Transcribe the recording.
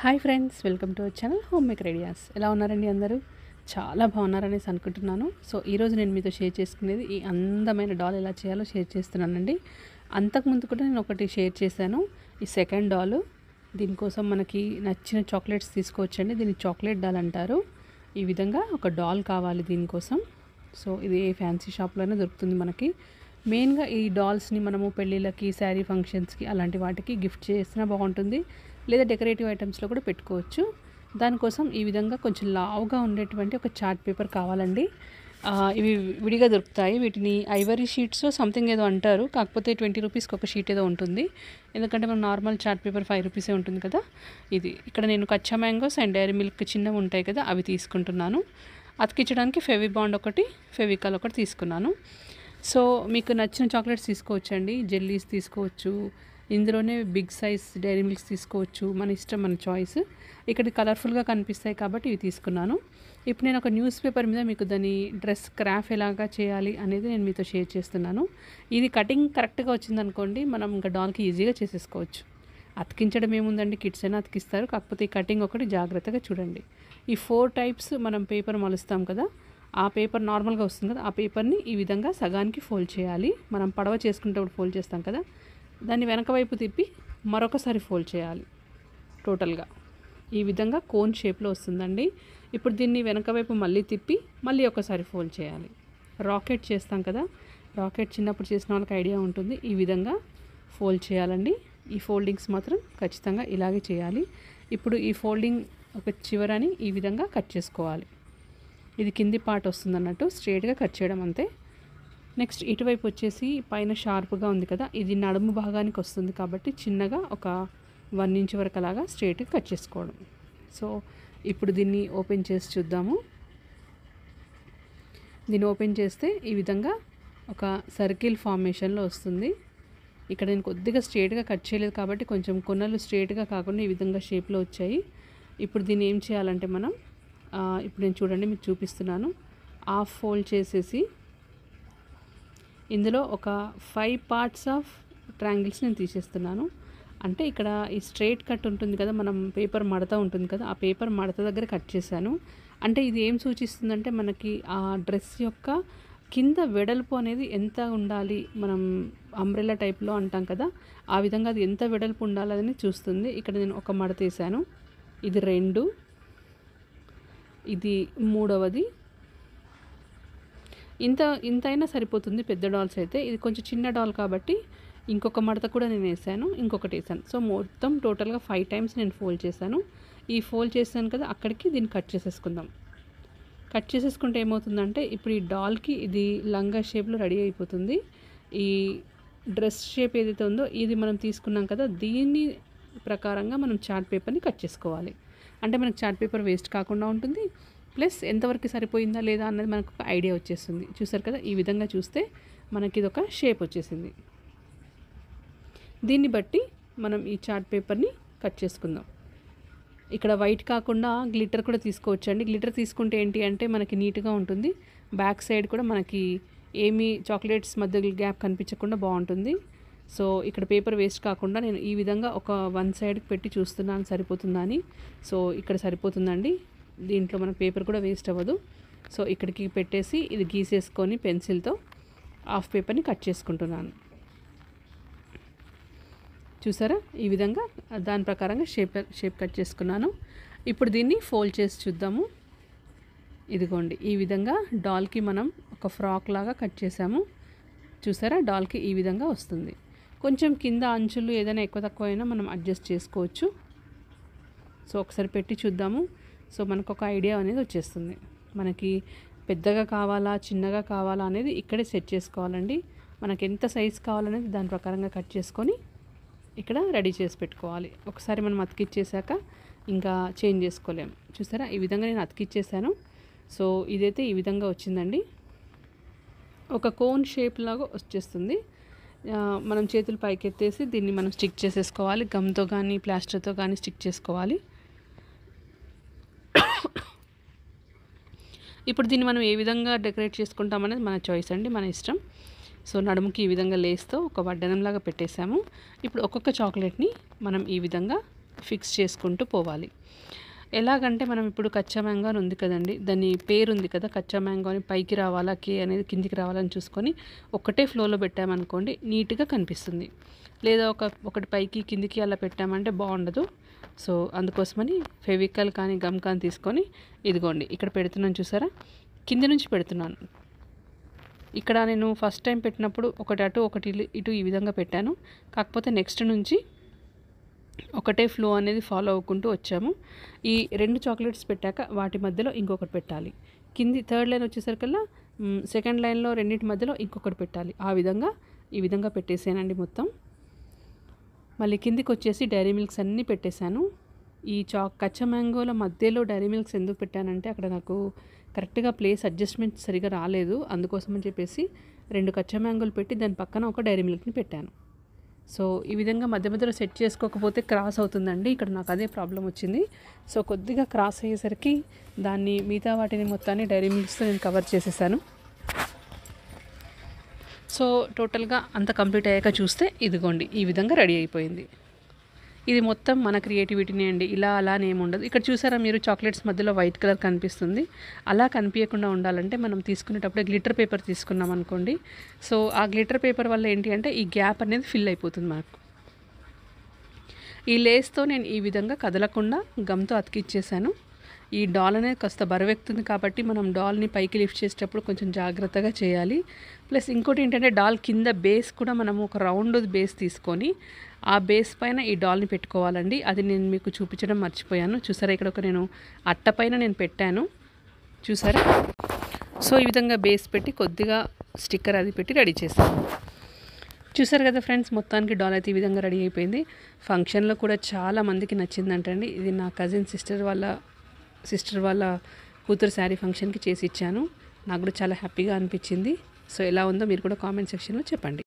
Hi friends welcome to our channel home make ideas. ఎలా ఉన్నారండి అందరూ? చాలా బాగున్నారనేసి అనుకుంటున్నాను. సో ఈరోజు నేను మీతో షేర్ చేసుకునేది ఈ అందమైన డాల్ ఎలా చేయాలో షేర్ చేస్తున్నానండి. అంతకుముందు కూడా నేను ఒకటి షేర్ చేశాను. ఈ సెకండ్ డాల్. దీనికోసం మనకి నచ్చిన చాక్లెట్స్ తీసుకోవచ్చండి. దీన్ని చాక్లెట్ డాల్ అంటారు. ఈ విధంగా ఒక డాల్ కావాలి దీనికోసం. సో ఇది ఏ ఫ్యాన్సీ షాప్లోనే దొరుకుతుంది మనకి. మెయిన్గా ఈ డాల్స్ని మనము పెళ్ళిళ్ళకి శారీ ఫంక్షన్స్కి అలాంటి వాటికి గిఫ్ట్ చేసినా బాగుంటుంది. లేదా డెకరేటివ్ ఐటమ్స్లో కూడా పెట్టుకోవచ్చు. దానికోసం ఈ విధంగా కొంచెం లావుగా ఉండేటువంటి ఒక చార్ట్ పేపర్ కావాలండి. ఇవి విడిగా దొరుకుతాయి. వీటిని ఐవరీ షీట్స్ సంథింగ్ ఏదో అంటారు. కాకపోతే ట్వంటీ రూపీస్కి ఒక షీట్ ఏదో ఉంటుంది. ఎందుకంటే మనం నార్మల్ చార్ట్ పేపర్ ఫైవ్ రూపీసే ఉంటుంది కదా. ఇది ఇక్కడ నేను కచ్చా మ్యాంగోస్ అండ్ డైరీ మిల్క్ చిన్నవి ఉంటాయి కదా అవి తీసుకుంటున్నాను. అతికించడానికి ఫెవి బాండ్ ఒకటి ఫెవికాల్ ఒకటి తీసుకున్నాను. సో మీకు నచ్చిన చాక్లెట్స్ తీసుకోవచ్చండి. జెల్లీస్ తీసుకోవచ్చు. ఇందులోనే బిగ్ సైజ్ డైరీ మిల్క్స్ తీసుకోవచ్చు మన ఇష్టం మన చాయిస్. ఇక్కడ కలర్ఫుల్గా కనిపిస్తాయి కాబట్టి ఇవి తీసుకున్నాను. ఇప్పుడు నేను ఒక న్యూస్ పేపర్ మీద మీకు దాని డ్రెస్ క్రాఫ్ ఎలాగా చేయాలి అనేది నేను మీతో షేర్ చేస్తున్నాను. ఇది కటింగ్ కరెక్ట్గా వచ్చిందనుకోండి మనం ఇంకా డాల్కి ఈజీగా చేసేసుకోవచ్చు. అతికించడం ఏముందండి? కిడ్స్ అయినా అతికిస్తారు. కాకపోతే ఈ కటింగ్ ఒకటి జాగ్రత్తగా చూడండి. ఈ ఫోర్ టైప్స్ మనం పేపర్ మలుస్తాం కదా ఆ పేపర్ నార్మల్గా వస్తుంది కదా ఆ పేపర్ని ఈ విధంగా సగానికి ఫోల్డ్ చేయాలి. మనం పడవ చేసుకునేటప్పుడు ఫోల్డ్ చేస్తాం కదా దాన్ని వెనక వైపు తిప్పి మరొకసారి ఫోల్డ్ చేయాలి టోటల్గా. ఈ విధంగా కోన్ షేప్లో వస్తుందండి. ఇప్పుడు దీన్ని వెనక వైపు మళ్ళీ తిప్పి మళ్ళీ ఒకసారి ఫోల్డ్ చేయాలి. రాకెట్ చేస్తాం కదా రాకెట్ చిన్నప్పుడు చేసిన వాళ్ళకి ఐడియా ఉంటుంది. ఈ విధంగా ఫోల్డ్ చేయాలండి. ఈ ఫోల్డింగ్స్ మాత్రం ఖచ్చితంగా ఇలాగే చేయాలి. ఇప్పుడు ఈ ఫోల్డింగ్ ఒక చివరని ఈ విధంగా కట్ చేసుకోవాలి. ఇది కింది పార్ట్ వస్తుంది అన్నట్టు స్ట్రేట్గా కట్ చేయడం అంతే. నెక్స్ట్ ఇటువైపు వచ్చేసి పైన షార్ప్గా ఉంది కదా ఇది నడుము భాగానికి వస్తుంది కాబట్టి చిన్నగా ఒక వన్ ఇంచ్ వరకు అలాగా స్ట్రేట్గా కట్ చేసుకోవడం. సో ఇప్పుడు దీన్ని ఓపెన్ చేసి చూద్దాము. దీన్ని ఓపెన్ చేస్తే ఈ విధంగా ఒక సర్కిల్ ఫార్మేషన్లో వస్తుంది. ఇక్కడ నేను కొద్దిగా స్ట్రేట్గా కట్ చేయలేదు కాబట్టి కొంచెం కొనలు స్ట్రేట్గా కాకుండా ఈ విధంగా షేప్లో వచ్చాయి. ఇప్పుడు దీన్ని ఏం చేయాలంటే మనం ఇప్పుడు నేను చూడండి మీకు చూపిస్తున్నాను. హాఫ్ ఫోల్డ్ చేసేసి ఇందులో ఒక ఫైవ్ పార్ట్స్ ఆఫ్ ట్రయాంగిల్స్ నేను తీసేస్తున్నాను. అంటే ఇక్కడ ఈ స్ట్రైట్ కట్ ఉంటుంది కదా మనం పేపర్ మడత ఉంటుంది కదా ఆ పేపర్ మడత దగ్గర కట్ చేశాను. అంటే ఇది ఏం సూచిస్తుందంటే మనకి ఆ డ్రెస్ యొక్క కింద వెడల్పు అనేది ఎంత ఉండాలి మనం అంబ్రెల్లా టైప్లో అంటాం కదా ఆ విధంగా అది ఎంత వెడల్పు ఉండాలని చూస్తుంది. ఇక్కడ నేను ఒక మడత వేసాను ఇది రెండు. ఇది మూడవది. ఇంత ఇంత అయినా సరిపోతుంది పెద్ద డాల్స్ అయితే. ఇది కొంచెం చిన్న డాల్ కాబట్టి ఇంకొక మడత కూడా నేను వేసాను ఇంకొకటి వేసాను. సో మొత్తం టోటల్గా ఫైవ్ టైమ్స్ నేను ఫోల్డ్ చేశాను. ఈ ఫోల్డ్ చేశాను కదా అక్కడికి దీన్ని కట్ చేసేసుకుందాం. కట్ చేసేసుకుంటే ఏమవుతుందంటే ఇప్పుడు ఈ డాల్కి ఇది లంగా షేప్లో రెడీ అయిపోతుంది. ఈ డ్రెస్ షేప్ ఏదైతే ఉందో ఇది మనం తీసుకున్నాం కదా దీని ప్రకారంగా మనం చార్ట్ పేపర్ని కట్ చేసుకోవాలి. అంటే మనకు చార్ట్ పేపర్ వేస్ట్ కాకుండా ఉంటుంది. ప్లస్ ఎంతవరకు సరిపోయిందా లేదా అన్నది మనకు ఒక ఐడియా వచ్చేస్తుంది చూసారు కదా? ఈ విధంగా చూస్తే మనకి ఇది ఒక షేప్ వచ్చేసింది. దీన్ని బట్టి మనం ఈ చార్ట్ పేపర్ని కట్ చేసుకుందాం. ఇక్కడ వైట్ కాకుండా గ్లిటర్ కూడా తీసుకోవచ్చు అండి గ్లిటర్ తీసుకుంటే ఏంటి అంటే మనకి నీట్గా ఉంటుంది. బ్యాక్ సైడ్ కూడా మనకి ఏమీ చాక్లెట్స్ మధ్య గ్యాప్ కనిపించకుండా బాగుంటుంది. సో ఇక్కడ పేపర్ వేస్ట్ కాకుండా నేను ఈ విధంగా ఒక వన్ సైడ్కి పెట్టి చూస్తున్నాను సరిపోతుందా అని. సో ఇక్కడ సరిపోతుందండి. దీంట్లో మన పేపర్ కూడా వేస్ట్ అవ్వదు. సో ఇక్కడికి పెట్టేసి ఇది గీసేసుకొని పెన్సిల్తో హాఫ్ పేపర్ని కట్ చేసుకుంటున్నాను. చూసారా? ఈ విధంగా దాని ప్రకారంగా షేప్ షేప్ కట్ చేసుకున్నాను. ఇప్పుడు దీన్ని ఫోల్డ్ చేసి చూద్దాము. ఇదిగోండి ఈ విధంగా డాల్కి మనం ఒక ఫ్రాక్ లాగా కట్ చేసాము. చూసారా? డాల్కి ఈ విధంగా వస్తుంది. కొంచెం కింద అంచులు ఏదైనా ఎక్కువ తక్కువ అయినా మనం అడ్జస్ట్ చేసుకోవచ్చు. సో ఒకసారి పెట్టి చూద్దాము. సో మనకు ఒక ఐడియా అనేది వచ్చేస్తుంది. మనకి పెద్దగా కావాలా చిన్నగా కావాలా అనేది ఇక్కడే సెట్ చేసుకోవాలండి. మనకి ఎంత సైజ్ కావాలనేది దాని ప్రకారంగా కట్ చేసుకొని ఇక్కడ రెడీ చేసి పెట్టుకోవాలి. ఒకసారి మనం అతికిచ్చేసాక ఇంకా చేంజ్ చేసుకోలేం. చూసారా? ఈ విధంగా నేను అతికిచ్చేసాను సో ఇదైతే ఈ విధంగా వచ్చిందండి. ఒక కోన్ షేప్ లాగా వచ్చేస్తుంది. మనం చేతులు పైకెత్తేసి దీన్ని మనం స్టిక్ చేసేసుకోవాలి. గమ్తో కానీ ప్లాస్టర్తో కానీ స్టిక్ చేసుకోవాలి. ఇప్పుడు దీన్ని మనం ఏ విధంగా డెకరేట్ చేసుకుంటాం అనేది మన చాయిస్ అండి మన ఇష్టం. సో నడుముకి ఈ విధంగా లేస్తో ఒక వడ్డనంలాగా పెట్టేసాము ఇప్పుడు ఒక్కొక్క చాక్లెట్ని మనం ఈ విధంగా ఫిక్స్ చేసుకుంటూ పోవాలి. ఎలాగంటే మనం ఇప్పుడు కచ్చా మ్యాంగో అని ఉంది కదండి దాని పేరు ఉంది కదా కచ్చా మ్యాంగో అని పైకి రావాలా కే అనేది కిందికి రావాలని చూసుకొని ఒకటే ఫ్లోలో పెట్టామనుకోండి నీట్గా కనిపిస్తుంది. లేదా ఒక ఒకటి పైకి కిందికి అలా పెట్టామంటే బాగుండదు. సో అందుకోసమని ఫెవికల్ కానీ గమ్ కానీ తీసుకొని ఇదిగోండి ఇక్కడ పెడుతున్నాను చూసారా? కింది నుంచి పెడుతున్నాను. ఇక్కడ నేను ఫస్ట్ టైం పెట్టినప్పుడు ఒకటి అటు ఒకటి ఇటు ఈ విధంగా పెట్టాను. కాకపోతే నెక్స్ట్ నుంచి ఒకటే ఫ్లో అనేది ఫాలో అవ్వుకుంటూ వచ్చాము. ఈ రెండు చాక్లెట్స్ పెట్టాక వాటి మధ్యలో ఇంకొకటి పెట్టాలి. కింది థర్డ్ లైన్ వచ్చేసరికల్లా సెకండ్ లైన్లో రెండింటి మధ్యలో ఇంకొకటి పెట్టాలి. ఆ విధంగా ఈ విధంగా పెట్టేసానండి మొత్తం. మళ్ళీ కిందికి వచ్చేసి డైరీ మిల్క్స్ అన్నీ పెట్టేశాను. ఈ చాక్ కచ్చా మ్యాంగోల మధ్యలో డైరీ మిల్క్స్ ఎందుకు పెట్టానంటే అక్కడ నాకు కరెక్ట్గా ప్లేస్ అడ్జస్ట్మెంట్ సరిగా రాలేదు. అందుకోసం అని చెప్పేసి రెండు కచ్చా మ్యాంగోలు పెట్టి దాని పక్కన ఒక డైరీ మిల్క్ని పెట్టాను. సో ఈ విధంగా మధ్య మధ్యలో సెట్ చేసుకోకపోతే క్రాస్ అవుతుందండి. ఇక్కడ నాకు అదే ప్రాబ్లం వచ్చింది. సో కొద్దిగా క్రాస్ అయ్యేసరికి దాన్ని మిగతా వాటిని మొత్తాన్ని డైరీ మిల్క్స్తో నేను కవర్ చేసేసాను. సో టోటల్గా అంత కంప్లీట్ అయ్యాక చూస్తే ఇదిగోండి ఈ విధంగా రెడీ అయిపోయింది. ఇది మొత్తం మన క్రియేటివిటీనే అండి. ఇలా అలా అని ఏమి ఉండదు. ఇక్కడ చూసారా మీరు చాక్లెట్స్ మధ్యలో వైట్ కలర్ కనిపిస్తుంది. అలా కనిపించకుండా ఉండాలంటే మనం తీసుకునేటప్పుడే గ్లిటర్ పేపర్ తీసుకున్నాం అనుకోండి. సో ఆ గ్లిటర్ పేపర్ వల్ల ఏంటి అంటే ఈ గ్యాప్ అనేది ఫిల్ అయిపోతుంది మనకు. ఈ లేస్తో నేను ఈ విధంగా కదలకుండా గమ్తో అతికిచ్చేసాను. ఈ డాల్ అనేది కాస్త బరువెక్కుతుంది కాబట్టి మనం డాల్ని పైకి లిఫ్ట్ చేసేటప్పుడు కొంచెం జాగ్రత్తగా చేయాలి. ప్లస్ ఇంకోటి ఏంటంటే డాల్ కింద బేస్ కూడా మనం ఒక రౌండ్ బేస్ తీసుకొని ఆ బేస్ పైన ఈ డాల్ని పెట్టుకోవాలండి. అది నేను మీకు చూపించడం మర్చిపోయాను. చూసారా? ఇక్కడ ఒక నేను అట్ట పైన నేను పెట్టాను. చూసారా? సో ఈ విధంగా బేస్ పెట్టి కొద్దిగా స్టిక్కర్ అది పెట్టి రెడీ చేశాను. చూసారు కదా ఫ్రెండ్స్ మొత్తానికి డాల్ అయితే ఈ విధంగా రెడీ అయిపోయింది. ఫంక్షన్లో కూడా చాలా మందికి నచ్చిందంటండి. ఇది నా కజిన్ సిస్టర్ వాళ్ళ సిస్టర్ వాళ్ళ కూతురు శారీ ఫంక్షన్కి చేసి ఇచ్చాను. నాకు కూడా చాలా హ్యాపీగా అనిపించింది. సో ఎలా ఉందో మీరు కూడా కామెంట్ సెక్షన్లో చెప్పండి.